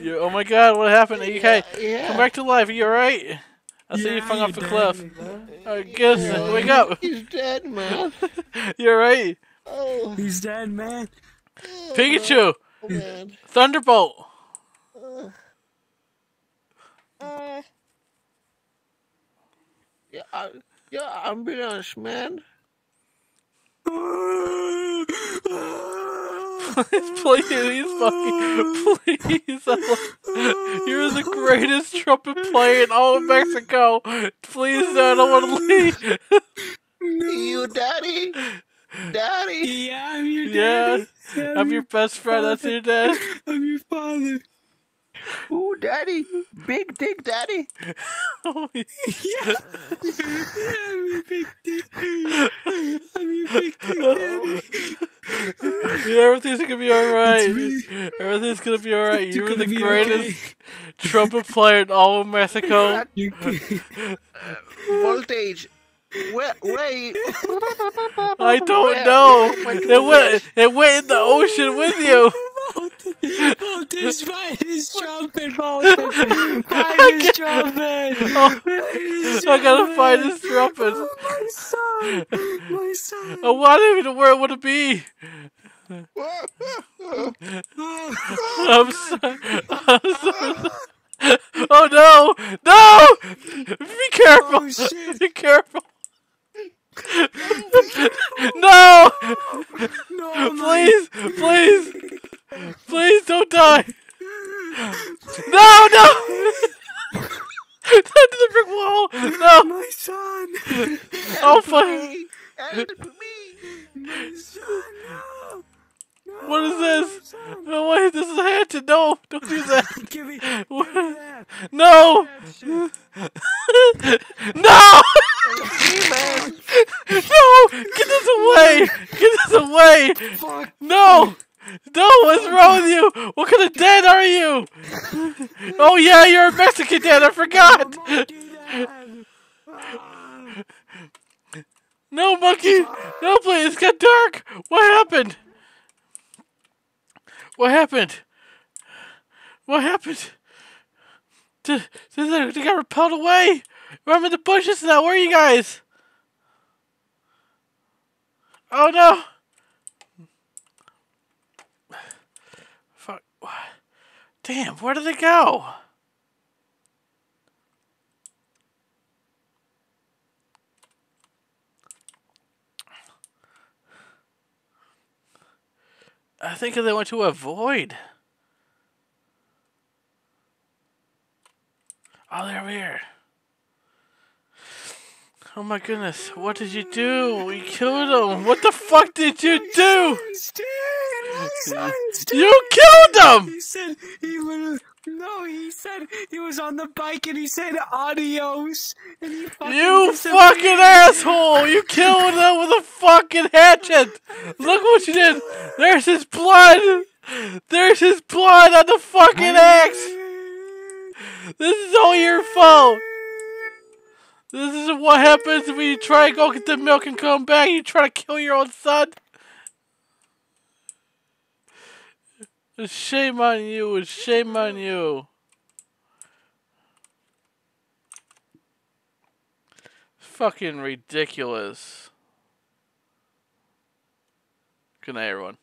You, oh my god, what happened? Are you okay? Yeah. Come back to life. Are you alright? I see you Yeah, hung you off the cliff. man. Oh, guess, wake up. He's dead, man. You alright? Oh, He's dead, man. Pikachu! oh man. Thunderbolt! Uh, yeah, I, yeah, I'm being honest, man. please, fucking, please. You're the greatest trumpet player in all of Mexico. Please, no, I don't want to leave. You, daddy, daddy. Yeah, I'm your Yeah, daddy. I'm your best friend. That's your dad. I'm your father. Ooh, daddy, big dick, daddy. Oh, yeah. Yeah. yeah, I'm your big dick. I'm your big dick daddy. Yeah, everything's gonna be alright. It's Everything's gonna be alright. You were gonna the be greatest trumpet player in all of Mexico. You- Voltage. Where, wait. I don't Where- know. where am It went, it went in the ocean with you. Voltage, find his trumpet, Voltage. Find his trumpet. Oh, I gotta find his trumpet. Oh, my son. My son. I want even know where it would be. I'm sorry. I'm sorry. Oh no! No! Be careful! Oh, shit. Be careful! no! No, Please! Please! Please don't die! No! No! Not to the brick wall! No! My son. Oh fuck! Help me. My son. What is this? No wait, this is a hatchet! No! Don't do that! Give me, give me that. No! No! No! Get this away! Get this away! Fuck. No! No, what's wrong with you? What kind of dad are you? Oh yeah, you're a Mexican dad, I forgot! No, monkey! No, please, it got dark! What happened? What happened? What happened? Did they, they got repelled away? I'm in the bushes now, where are you guys? Oh no! Fuck. Damn, where did they go? I think they went to avoid. Oh, they're over here. Oh my goodness, what did you do? You killed him. What the fuck did you do? Son's dead. My dead. You killed him! He said he would. No, he said he was on the bike and he said adios. And he fucking You fucking asshole! You killed him with a fucking hatchet! Look what you did! There's his blood! There's his blood on the fucking axe! This is all your fault! This is what happens when you try to go get the milk and come back. You try to kill your own son. Shame on you. Shame on you. Fucking ridiculous. Good night, everyone.